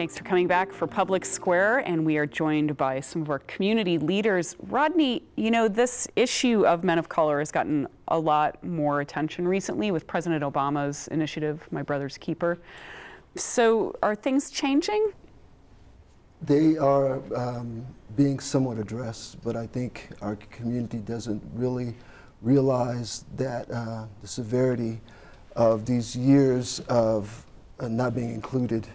Thanks for coming back for Public Square, and we are joined by some of our community leaders. Rodney, you know, this issue of men of color has gotten a lot more attention recently with President Obama's initiative, My Brother's Keeper. So, are things changing? They are um, being somewhat addressed, but I think our community doesn't really realize that uh, the severity of these years of uh, not being included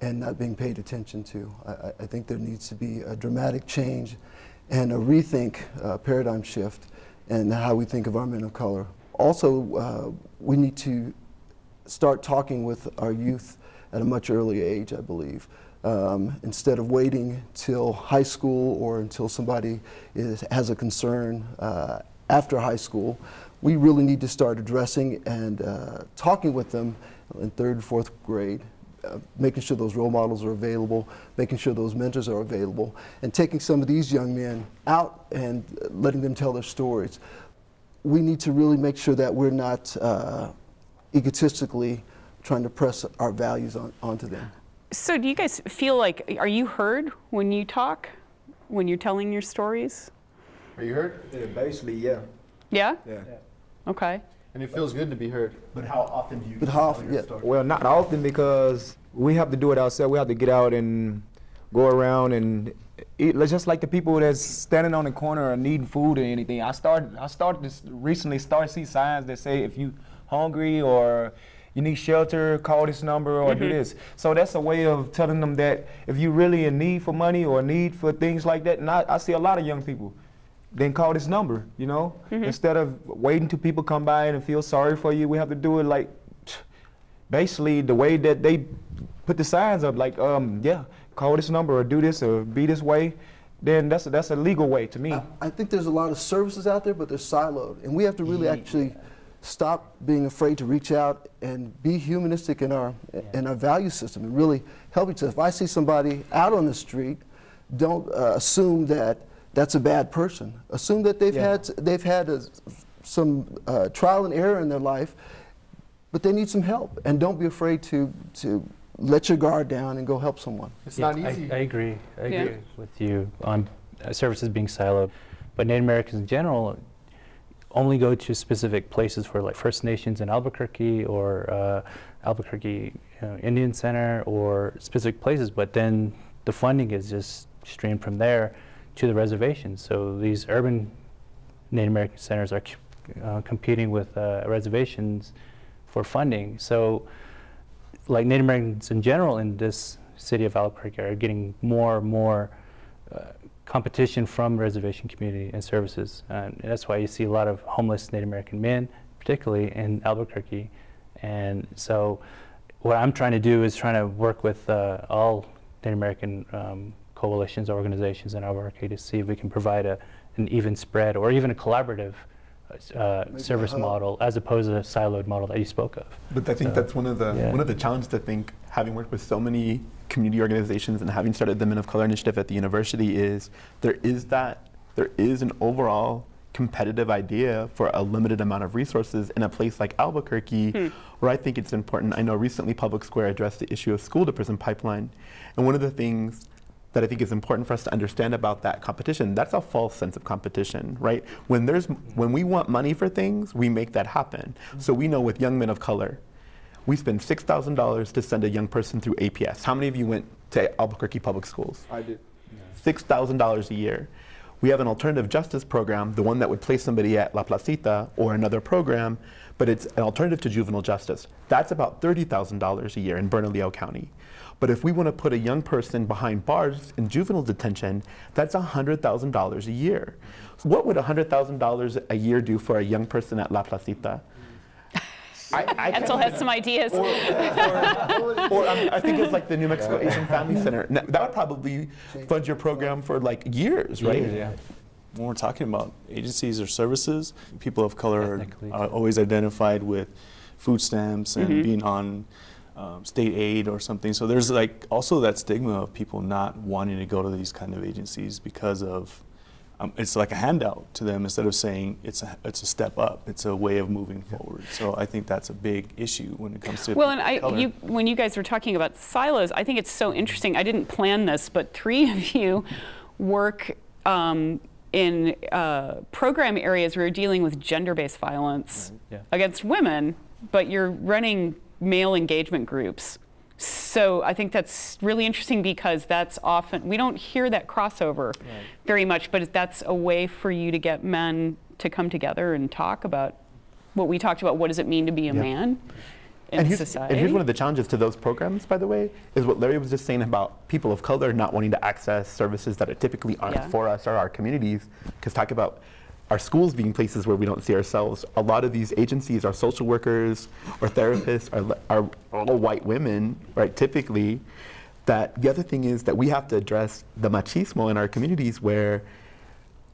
and not being paid attention to. I, I, think there needs to be a dramatic change and a rethink uh, paradigm shift in how we think of our men of color. Also, uh, we need to start talking with our youth at a much earlier age, I believe. Um, instead of waiting till high school or until somebody is, has a concern uh, after high school, we really need to start addressing and uh, talking with them in third and fourth grade uh, making sure those role models are available, making sure those mentors are available, and taking some of these young men out and letting them tell their stories. We need to really make sure that we're not uh, egotistically trying to press our values on, onto them. So, do you guys feel like, are you heard when you talk, when you're telling your stories? Are you heard? Yeah, basically, yeah. Yeah? Yeah. Okay. And it feels good to be heard. But how often do you But tell how often- your yeah. story? Well, not often because we have to do it ourselves. We have to get out and go around and eat. Just like the people that's standing on the corner or needing food or anything. I started. I started this recently. Started to see signs that say if you hungry or you need shelter, call this number or do mm-hmm. this. So that's a way of telling them that if you really in need for money or need for things like that. And I, I see a lot of young people then call this number, you know? Instead of waiting till people come by and feel sorry for you, we have to do it like basically the way that they put the signs up, like, um, yeah, call this number or do this or be this way. Then that's a, that's a legal way to me. I, I think there's a lot of services out there, but they're siloed, and we have to really actually stop being afraid to reach out and be humanistic in our in our value system and really help each other. If I see somebody out on the street, don't uh, assume that that's a bad person. Assume that they've Yeah. had they've had a, some uh, trial and error in their life, but they need some help, and don't be afraid to to let your guard down and go help someone. It's Yeah, not easy. I, I agree. I Yeah. agree with you on uh, services being siloed, but Native Americans in general only go to specific places for like First Nations in Albuquerque or uh, Albuquerque you know, Indian Center or specific places, but then the funding is just streamed from there to the reservations. So these urban Native American centers are uh, competing with uh, reservations for funding. So, like Native Americans in general in this city of Albuquerque are getting more and more uh, competition from reservation community and services. And that's why you see a lot of homeless Native American men, particularly in Albuquerque. And so, what I'm trying to do is trying to work with uh, all Native American um, coalitions, organizations in Albuquerque to see if we can provide a, an even spread or even a collaborative uh, service model as opposed to a siloed model that you spoke of. But I think So, that's one of the yeah. one of the challenges I think having worked with so many community organizations and having started the Men of Color Initiative at the university is there is that there is an overall competitive idea for a limited amount of resources in a place like Albuquerque where I think it's important. I know recently Public Square addressed the issue of school to prison pipeline. And one of the things that I think is important for us to understand about that competition. That's a false sense of competition, right? When there's when we want money for things, we make that happen. So we know with young men of color, we spend six thousand dollars to send a young person through APS. How many of you went to Albuquerque Public Schools? I did. Six thousand dollars a year. We have an alternative justice program, the one that would place somebody at La Plazita or another program, but it's an alternative to juvenile justice. That's about thirty thousand dollars a year in Bernalillo County. But if we want to put a young person behind bars in juvenile detention, that's $100,000 a year. So what would $100,000 a year do for a young person at La Plazita? I, I Etzel has some ideas. or, or, or um, I think it's like the New Mexico Asian Family Center. N- That would probably fund your program for like years, right? Yeah. when we're talking about agencies or services, people of color are always identified with food stamps and Mhm. being on um, state aid or something. So there's like also that stigma of people not wanting to go to these kind of agencies because of um, it's like a handout to them instead of saying it's a it's a step up. It's a way of moving forward. So I think that's a big issue when it comes to Well, and I, color. you, when you guys were talking about silos, I think it's so interesting. I didn't plan this, but three of you work um, in uh, program areas where you're dealing with gender-based violence Yeah. against women, but you're running male engagement groups. So I think that's really interesting because that's often we don't hear that crossover very much, but that's a way for you to get men to come together and talk about what we talked about. What does it mean to be a Yeah. man in and here's, society? and here's one of the challenges to those programs, by the way, is what Larry was just saying about people of color not wanting to access services that are typically aren't Yeah. for us or our communities. Because talk about our schools being places where we don't see ourselves. A lot of these agencies, our social workers or therapists, are, are all white women, right? Typically, that the other thing is that we have to address the machismo in our communities where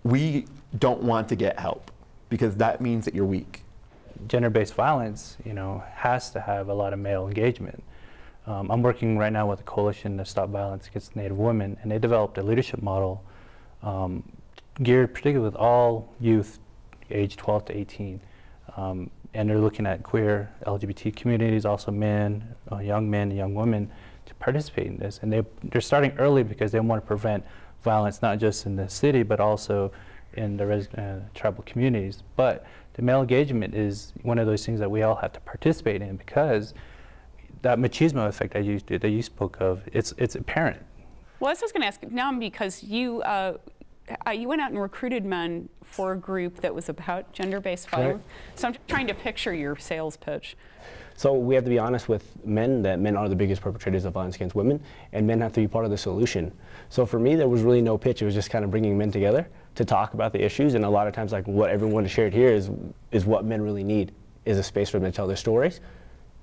we don't want to get help because that means that you're weak. gender-based violence, you know, has to have a lot of male engagement. Um, I'm working right now with a coalition to stop violence against Native women, and they developed a leadership model um, geared particularly with all youth aged 12 to 18. Um, and they're looking at queer, LGBT communities, also men, uh, young men, young women, to participate in this. And they, they're starting early because they want to prevent violence not just in the city, but also in the uh, tribal communities. But the male engagement is one of those things that we all have to participate in because that machismo effect that you, that you spoke of, it's, it's apparent. Well, that's what I was going to ask now because you uh, uh, you went out and recruited men for a group that was about gender-based violence. So I'm trying to picture your sales pitch. So we have to be honest with men that men are the biggest perpetrators of violence against women, and men have to be part of the solution. So for me, there was really no pitch. It was just kind of bringing men together to talk about the issues, and a lot of times, like what everyone has shared here is is what men really need is a space for them to tell their stories,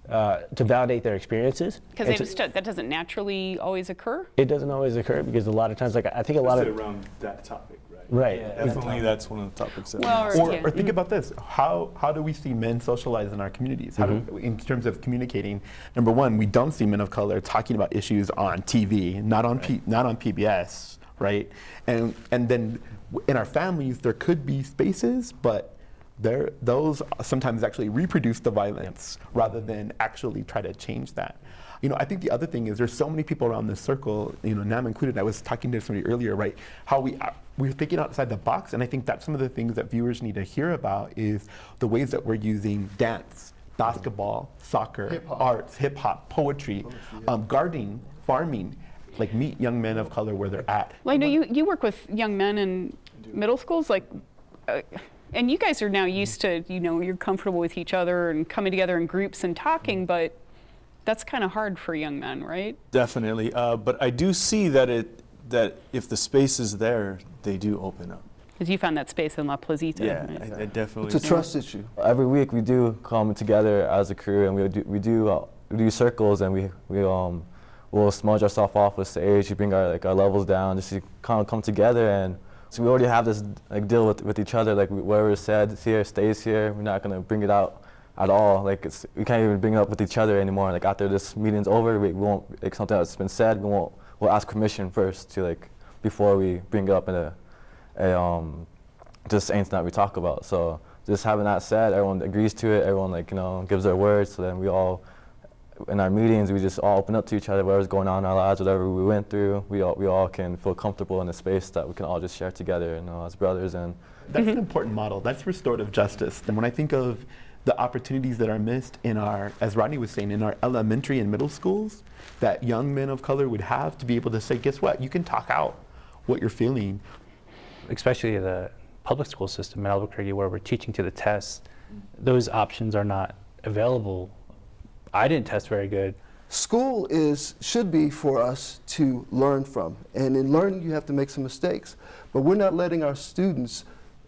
uh, to validate their experiences. Because and to- that doesn't naturally always occur. it doesn't always occur because a lot of times, like I think a lot of around that topic, right? right. Definitely, that's one of the topics. That Well, or- Or, yeah. or think about this: how how do we see men socialize in our communities? How do, in terms of communicating? Number one, we don't see men of color talking about issues on TV, not on P, not on PBS, right? And and then in our families, there could be spaces, but there those sometimes actually reproduce the violence rather than actually try to change that. You know, I think the other thing is there's so many people around this circle, you know, Nam included. I was talking to somebody earlier, right? How we are, we're thinking outside the box, and I think that's some of the things that viewers need to hear about is the ways that we're using dance, basketball, soccer, Hip-hop. arts, hip hop, poetry, um, gardening, farming, like meet young men of color where they're at. Well, I know you, you work with young men in middle schools, like, uh, and you guys are now used to, you know, you're comfortable with each other and coming together in groups and talking, but that's kind of hard for young men, right? Definitely, uh, but I do see that it that if the space is there, they do open up. Because you found that space in La Plazita. Yeah, right? I, I definitely. It's a trust issue. Every week we do come together as a crew and we do we do uh, we do circles and we we um we'll smudge ourselves off with sage, we bring our like our levels down just to kind of come together and so we already have this like deal with, with each other like whatever is said here stays here. We're not gonna bring it out at all. Like it's we can't even bring it up with each other anymore. Like after this meeting's over, we, we won't like something that's been said. We won't we'll ask permission first to like before we bring it up in a, a um just anything that we talk about. So just having that said, everyone agrees to it. Everyone like you know gives their words. So then we all, in our meetings, we just all open up to each other. Whatever's going on in our lives, whatever we went through, we all we all can feel comfortable in a space that we can all just share together, you know, as brothers. And That's an important model. That's restorative justice. And when I think of the opportunities that are missed in our, as Rodney was saying, in our elementary and middle schools, that young men of color would have to be able to say, guess what? You can talk out what you're feeling. especially the public school system in Albuquerque where we're teaching to the test, those options are not available. I didn't test very good. School is should be for us to learn from, and in learning you have to make some mistakes. But we're not letting our students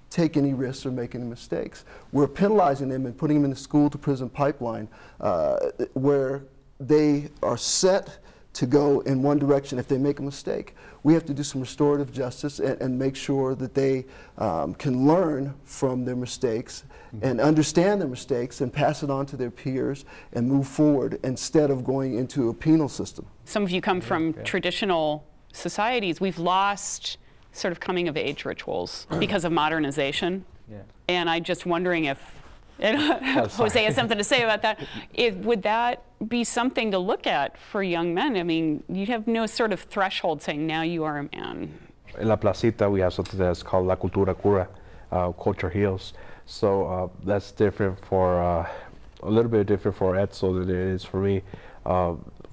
take any risks or make any mistakes. We're penalizing them and putting them in the school to prison pipeline, uh, where they are set to go in one direction if they make a mistake. We have to do some restorative justice and, and make sure that they um, can learn from their mistakes and understand their mistakes and pass it on to their peers and move forward instead of going into a penal system. Some of you come from traditional societies. We've lost sort of coming of age rituals because of modernization. Yeah. And I'm just wondering if, and Jose has something to say about that. If, would that be something to look at for young men? I mean, you have no sort of threshold saying now you are a man. In La Plazita, we have something that's called La Cultura Cura, uh, Culture Heals. So uh, that's different for, uh, a little bit different for Etzel than it is for me.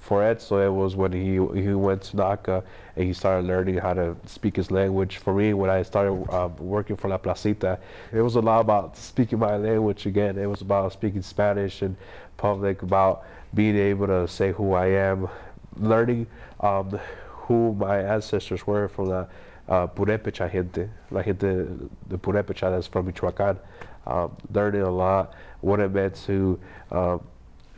Um, for Etzel, it was when he he went to NACA and he started learning how to speak his language. For me, when I started uh, working for La Plazita, it was a lot about speaking my language again. It was about speaking Spanish in public, about being able to say who I am, learning um, who my ancestors were from the uh, Purepecha gente, la gente de Purepecha that's from Michoacan. Um, learning a lot, what it meant to uh,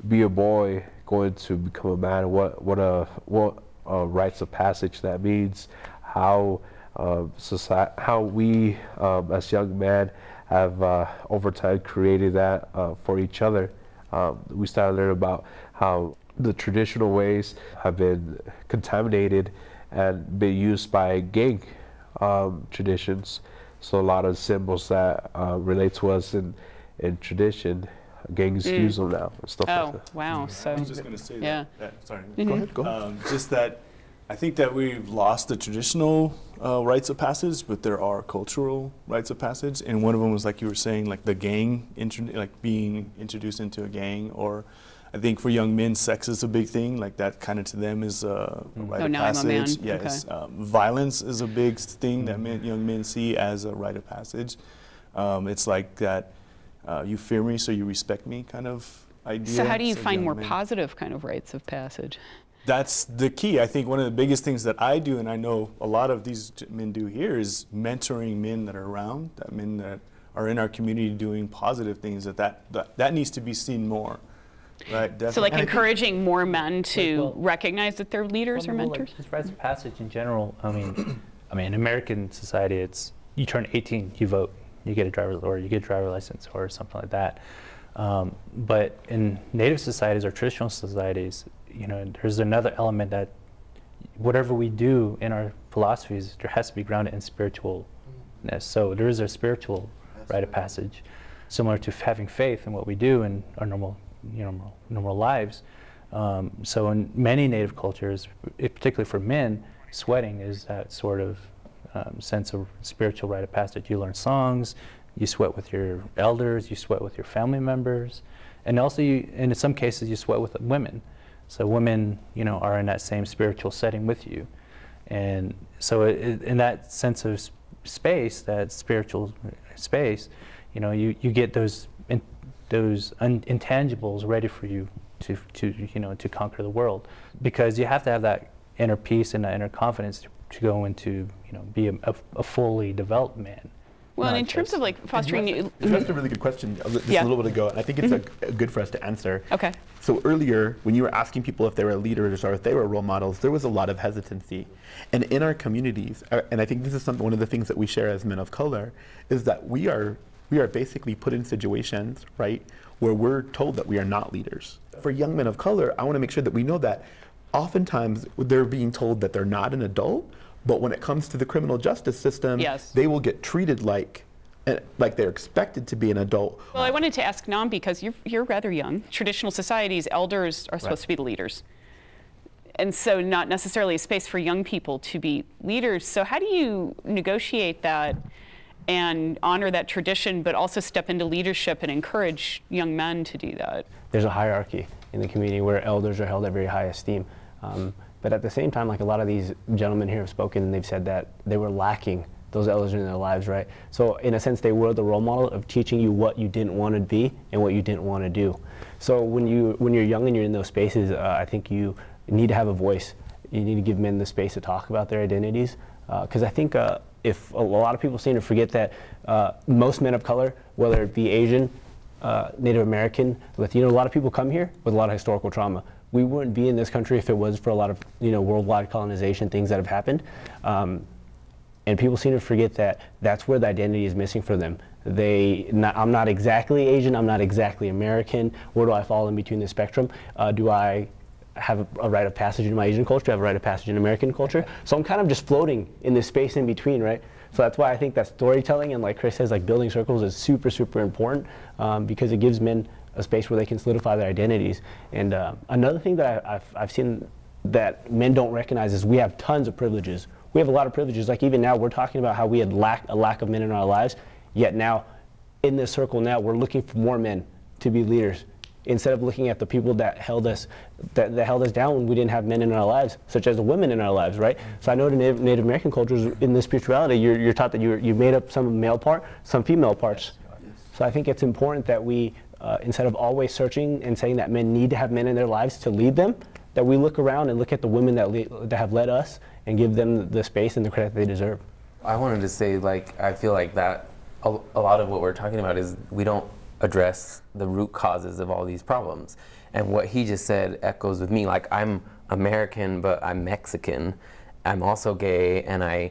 be a boy going to become a man, what what a what uh, rites of passage that means, how uh, society, how we um, as young men have uh, over time created that uh, for each other. Um, we started learning about how the traditional ways have been contaminated and been used by gang um, traditions. So a lot of symbols that uh, relate to us in in tradition gangs Mm. use them now and stuff like that. Oh, that. wow. So, I was just going to say yeah. that. that- sorry. Mhm. Go ahead, go ahead. Um, just that I think that we've lost the traditional uh, rites of passage, but there are cultural rites of passage, and one of them was like you were saying, like the gang, intro- like being introduced into a gang, or I think for young men, sex is a big thing. Like that kind of to them is a rite Oh, of now I'm a passage. man. Yes, um, violence is a big thing that men, young men see as a rite of passage. Um, it's like that. Uh, you fear me, so you respect me, kind of idea. so how do you So find more men- positive kind of rites of passage? that's the key. I think one of the biggest things that I do, and I know a lot of these men do here, is mentoring men that are around, that men that are in our community doing positive things. That that that, that needs to be seen more, right? definitely. So, like Definitely. encouraging more men to well- recognize that they're leaders or Well, like, mentors? just rites of passage in general. I mean, I mean, in American society, it's you turn 18, you vote, you get a driver or you get a driver license or something like that. Um, but in Native societies or traditional societies, you know, there's another element that whatever we do in our philosophies, there has to be grounded in spiritualness. So there is a spiritual rite of passage, similar to having faith in what we do in our normal, you know, normal, normal lives. Um, so in many Native cultures, particularly for men, sweating is that sort of um, sense of spiritual rite of passage. You learn songs, you sweat with your elders, you sweat with your family members, and also you, and in some cases you sweat with women. So women, you know, are in that same spiritual setting with you, and so it, in that sense of space, that spiritual space, you know, you, you get those in, those intangibles ready for you to, to you know to conquer the world, because you have to have that inner peace and that inner confidence to, to go into you know be a, a, a fully developed man. Well, and in terms of like fostering, You new- asked, you asked a really good question just Yeah. Mm-hmm. a little bit ago, and I think it's a, a good for us to answer. okay, So earlier, when you were asking people if they were leaders or if they were role models, there was a lot of hesitancy. And in our communities, uh, and I think this is some, one of the things that we share as men of color, is that we are we are basically put in situations, right, where we're told that we are not leaders. For young men of color, I want to make sure that we know that oftentimes they're being told that they're not an adult, but when it comes to the criminal justice system, Yes. they will get treated like uh, like they're expected to be an adult. Well, I wanted to ask Nam because you're, you're rather young. Traditional societies, elders are supposed to be the leaders. And so, not necessarily a space for young people to be leaders. So, how do you negotiate that and honor that tradition, but also step into leadership and encourage young men to do that? there's a hierarchy in the community where elders are held at very high esteem. Um, but at the same time, like a lot of these gentlemen here have spoken, and they've said that they were lacking those elders in their lives, right? So in a sense, they were the role model of teaching you what you didn't want to be and what you didn't want to do. So when you when you're young and you're in those spaces, uh, I think you need to have a voice. You need to give men the space to talk about their identities, because I think uh, if a lot of people seem to forget that uh, most men of color, whether it be Asian, uh, Native American, Latino, a lot of people come here with a lot of historical trauma. We wouldn't be in this country if it was for a lot of you know worldwide colonization things that have happened. Um, and people seem to forget that that's where the identity is missing for them. They, not, I'm not exactly Asian. I'm not exactly American. Where do I fall in between the spectrum? Uh, do I have a, a rite of passage in my Asian culture? Do I have a rite of passage in American culture? So I'm kind of just floating in this space in between, right? So that's why I think that storytelling and, like Chris says, like building circles is super, super important um, because it gives men a space where they can solidify their identities. And uh, another thing that I, I've, I've seen that men don't recognize is we have tons of privileges. We have a lot of privileges. Like even now, we're talking about how we had lack, a lack of men in our lives. Yet now, in this circle now, we're looking for more men to be leaders instead of looking at the people that held us that, that held us down when we didn't have men in our lives, such as the women in our lives, right? So I know in Native, Native American cultures, in this spirituality, you're, you're taught that you you made up some male part, some female parts. So I think it's important that we, uh, instead of always searching and saying that men need to have men in their lives to lead them, that we look around and look at the women that, that have led us and give them the space and the credit they deserve. I wanted to say, like, I feel like that a, a lot of what we're talking about is we don't address the root causes of all these problems. And what he just said echoes with me. Like, I'm American, but I'm Mexican. I'm also gay, and I,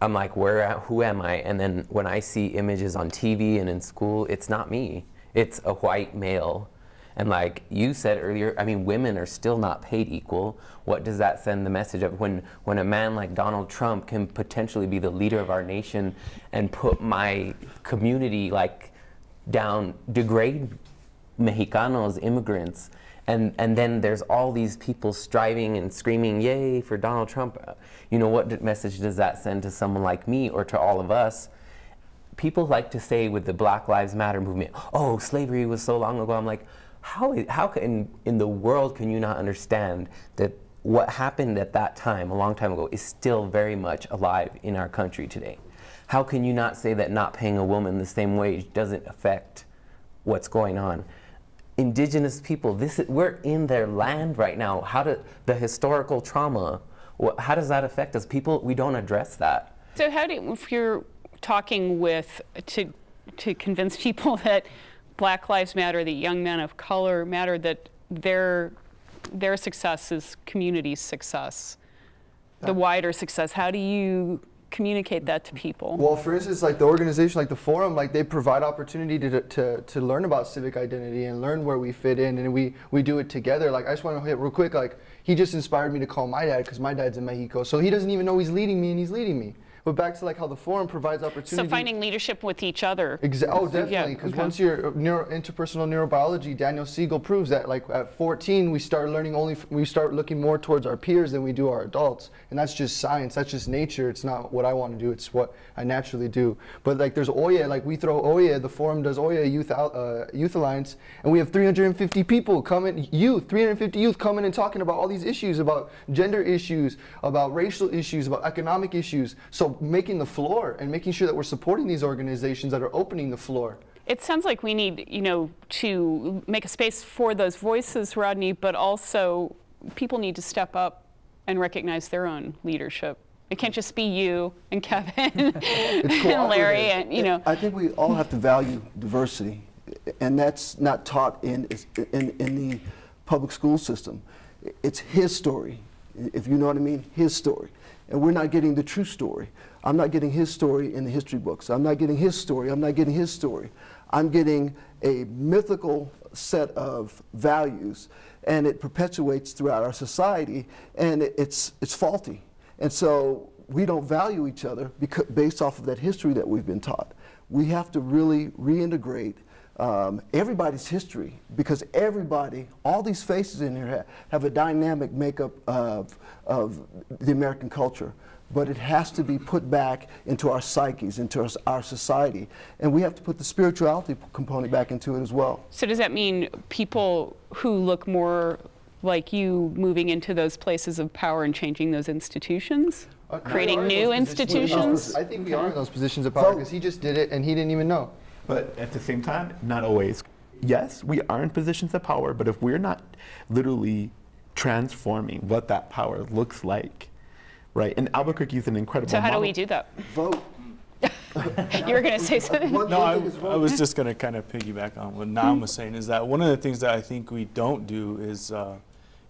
I'm like, where, who am I? And then when I see images on TV and in school, it's not me. It's a white male. And like you said earlier, I mean, women are still not paid equal. What does that send the message of when, when a man like Donald Trump can potentially be the leader of our nation and put my community like down, degrade Mexicanos, immigrants, and, and then there's all these people striving and screaming, yay, for Donald Trump. You know, what message does that send to someone like me or to all of us? People like to say with the Black Lives Matter movement, oh, slavery was so long ago. I'm like, how, how can, in the world can you not understand that what happened at that time, a long time ago, is still very much alive in our country today? How can you not say that not paying a woman the same wage doesn't affect what's going on? Indigenous people, this is, we're in their land right now. How do the historical trauma? How does that affect us? People, we don't address that. So how do if you're talking with to to convince people that Black Lives Matter, that young men of color matter, that their their success is community success, the wider success. How do you communicate that to people? Well, for instance, like the organization, like the forum, like they provide opportunity to, to, to learn about civic identity and learn where we fit in, and we, we do it together. Like I just want to hit real quick, like he just inspired me to call my dad because my dad's in Mexico, so he doesn't even know he's leading me, and he's leading me. But back to like how the forum provides opportunity. So finding leadership with each other. Exa- oh, definitely. Because okay. once you're neuro, interpersonal neurobiology, Daniel Siegel proves that like at 14 we start learning only f- we start looking more towards our peers than we do our adults, and that's just science. That's just nature. It's not what I want to do. It's what I naturally do. But like there's Oya, like we throw Oya. The forum does Oya Youth uh, Youth Alliance, and we have 350 people coming, youth, 350 youth coming and talking about all these issues, about gender issues, about racial issues, about economic issues. So making the floor and making sure that we're supporting these organizations that are opening the floor. It sounds like we need, you know, to make a space for those voices, Rodney, but also people need to step up and recognize their own leadership. It can't just be you and Kevin and Larry and, you know. I think we all have to value diversity, and that's not taught in, in, in the public school system. It's his story, if you know what I mean, his story. And we're not getting the true story. I'm not getting his story in the history books. I'm not getting his story. I'm not getting his story. I'm getting a mythical set of values, and it perpetuates throughout our society, and it's, it's faulty. And so we don't value each other because, based off of that history that we've been taught. We have to really reintegrate um, everybody's history because everybody, all these faces in here ha- have a dynamic makeup of, of the American culture. But it has to be put back into our psyches, into our, our society. And we have to put the spirituality component back into it as well. So does that mean people who look more like you moving into those places of power and changing those institutions? Uh, Creating new institutions? I think we are in those positions of power because he just did it and he didn't even know. But at the same time, not always. Yes, we are in positions of power, but if we're not literally transforming what that power looks like, right? And Albuquerque is an incredible So how do we do that? Vote. You were going to say something? One- No, I, I was just going to kind of piggyback on what Nam was saying is that one of the things that I think we don't do is, uh,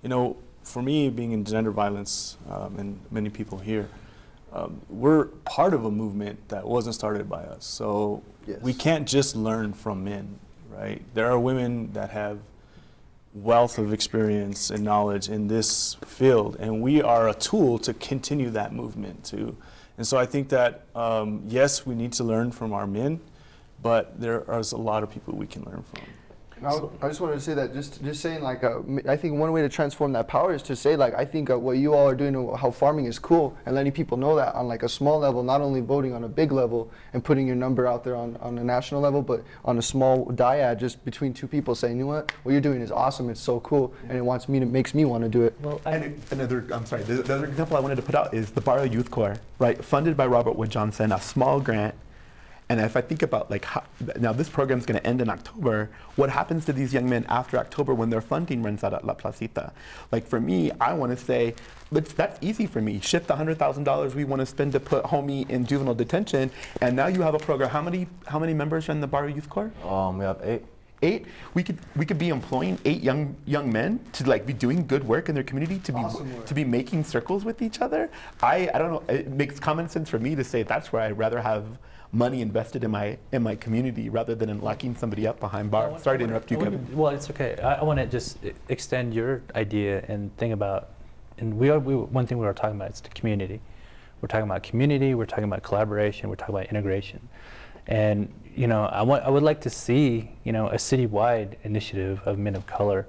you know, for me, being in gender violence, um, and many people here, um, we're part of a movement that wasn't started by us. So we can't just learn from men, right? There are women that have wealth of experience and knowledge in this field, and we are a tool to continue that movement too. And so I think that um, yes, we need to learn from our men, but there are a lot of people we can learn from. And I, I just wanted to say that just just saying like uh, m- I think one way to transform that power is to say like I think uh, what you all are doing how farming is cool and letting people know that on like a small level not only voting on a big level and putting your number out there on, on a national level but on a small dyad just between two people saying you know what what you're doing is awesome it's so cool and it wants me to makes me want to do it Well, And another, I'm sorry, the, the other example I wanted to put out is the Barrio Youth Corps, right? Funded by Robert Wood Johnson, a small grant. And if I think about like how, now this program is going to end in October, what happens to these young men after October when their funding runs out at La Plazita? Like for me, I want to say, let's, that's easy for me. Shift the hundred thousand dollars we want to spend to put homie in juvenile detention, and now you have a program. How many how many members are in the Barrio Youth Corps? Um, we have eight. eight we could we could be employing eight young young men to like be doing good work in their community to be Awesome to be making circles with each other i i don't know it makes common sense for me to say that's where i'd rather have money invested in my in my community rather than in locking somebody up behind bars sorry to interrupt you kevin Well, it's okay. I, I want to just e- extend your idea and think about, and we are, we, one thing we were talking about is the community. We're talking about community, we're talking about collaboration, we're talking about integration. And, you know, I want, I would like to see, you know, a citywide initiative of men of color,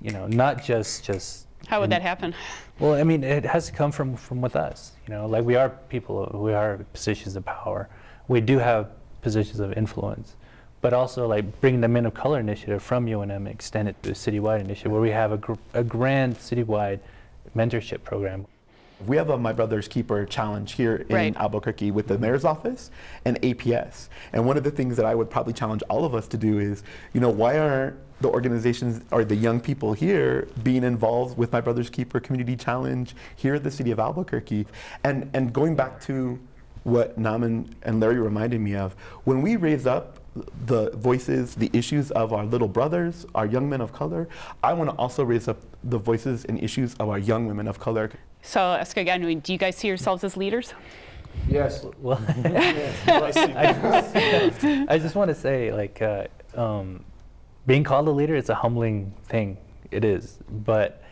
you know, not just, just. How would in- that happen? Well, I mean, it has to come from, from with us. You know, like we are people, we are positions of power. We do have positions of influence, but also like bringing the Men of Color initiative from UNM, extend it to a citywide initiative where we have a, gr- a grand citywide mentorship program. we have a my brother's keeper challenge here in Right. albuquerque with the mayor's office and aps and one of the things that i would probably challenge all of us to do is you know why aren't the organizations or the young people here being involved with my brother's keeper community challenge here at the city of albuquerque and and going back to what Naman and Larry reminded me of. When we raise up the voices, the issues of our little brothers, our young men of color, I want to also raise up the voices and issues of our young women of color. So I'll ask again, do you guys see yourselves as leaders? Yes. Well, I, I just want to say, like, uh, um, being called a leader is a humbling thing. It is, but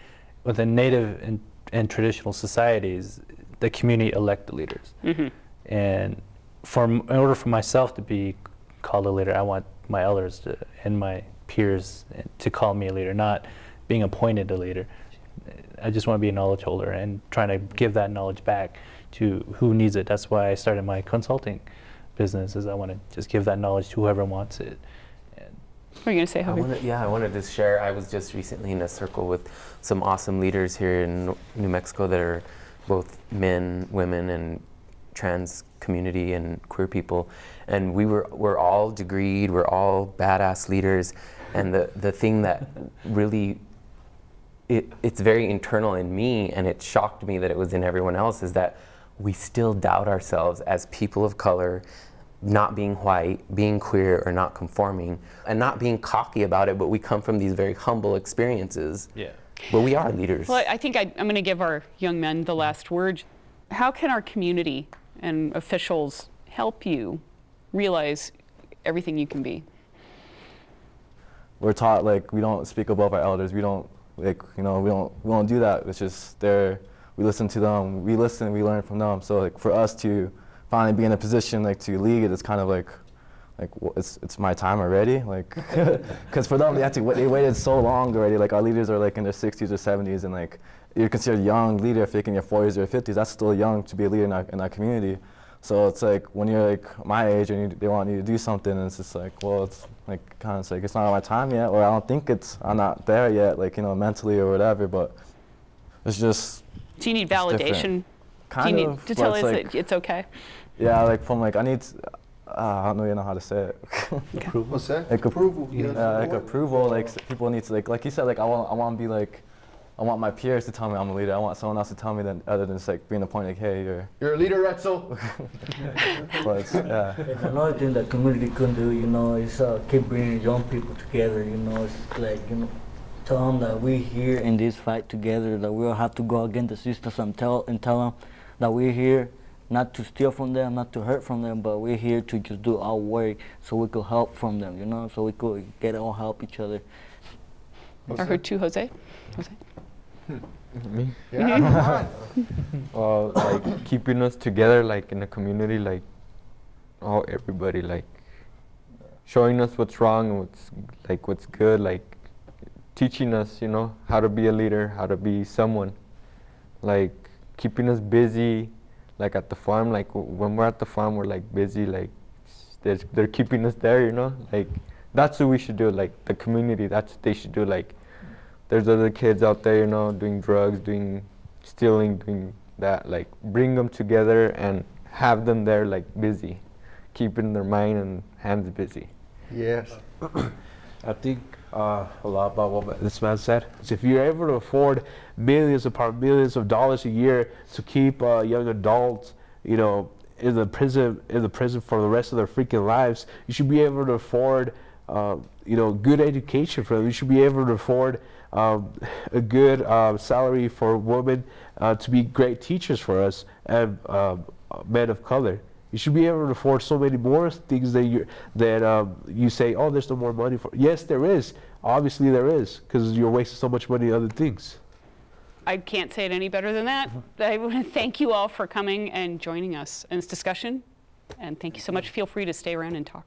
within native and, and traditional societies, the community elect the leaders. And for in order for myself to be called a leader, I want my elders to, and my peers to call me a leader, not being appointed a leader. I just want to be a knowledge holder and trying to give that knowledge back to who needs it. That's why I started my consulting business. Is I want to just give that knowledge to whoever wants it. And What are you going to say, I wanted, yeah, I wanted to share. I was just recently in a circle with some awesome leaders here in New Mexico that are both men, women, and trans community and queer people. And we were we're all degreed. We're all badass leaders. And the the thing that really it, it's very internal in me, and it shocked me that it was in everyone else, is that we still doubt ourselves as people of color, not being white, being queer, or not conforming, and not being cocky about it, but we come from these very humble experiences. yeah. But we are leaders. Well, I think I, I'm going to give our young men the last word. How can our community and officials help you realize everything you can be? we're taught like we don't speak above our elders. We don't like you know we don't we don't do that. It's just they're we listen to them. We listen. We learn from them. So like for us to finally be in a position like to lead it, it's kind of like like wh- it's it's my time already. Like because for them they had to they waited so long already. Like our leaders are like in their 60s or 70s, and like you're considered a young leader if you're in your 40s or 50s. That's still young to be a leader in our in our community. So it's like when you're like my age and you, they want you to do something, and it's just like, well, it's like kind of like it's not my time yet, or I don't think it's I'm not there yet, like you know, mentally or whatever. But it's just Do you need It's different. validation? Do you kind need of. to tell it's us like, that it's okay? yeah, like from like I need. To, uh, I don't really know how to say it. What's that? Like approval. Yeah, like approval. Like people need to like like you said. Like I want I want to be like. I want my peers to tell me I'm a leader. I want someone else to tell me that other than just like being a point like, hey, you're. You're a leader, Retzel. But yeah. Another thing that community can do, you know, is uh, keep bringing young people together. You know, it's like you know, tell them that we're here in this fight together, that we all have to go against the systems and tell, and tell them that we're here not to steal from them, not to hurt from them, but we're here to just do our work so we could help from them, you know, so we could get all help each other. I heard two Jose. Jose. Me? Yeah. Well, like keeping us together, like in the community, like all everybody, like showing us what's wrong and what's like what's good, like teaching us, you know, how to be a leader, how to be someone, like keeping us busy, like at the farm, like w- when we're at the farm, we're like busy, like they're, they're keeping us there, you know, like that's what we should do, like the community, that's what they should do, like there's other kids out there, you know, doing drugs, doing stealing, doing that. Like bring them together and have them there, like busy, keeping their mind and hands busy. Yes. I think uh, a lot about what this man said. is if you're able to afford millions upon millions of dollars a year to keep uh, young adults, you know, in the prison in the prison for the rest of their freaking lives, you should be able to afford, uh, you know, good education for them. You should be able to afford a good uh, salary for women uh, to be great teachers for us and um, men of color. You should be able to afford so many more things that you that um, you say, oh, there's no more money for. Yes, there is. Obviously, there is because you're wasting so much money on other things. I can't say it any better than that. I want to thank you all for coming and joining us in this discussion. And thank you so much. Feel free to stay around and talk.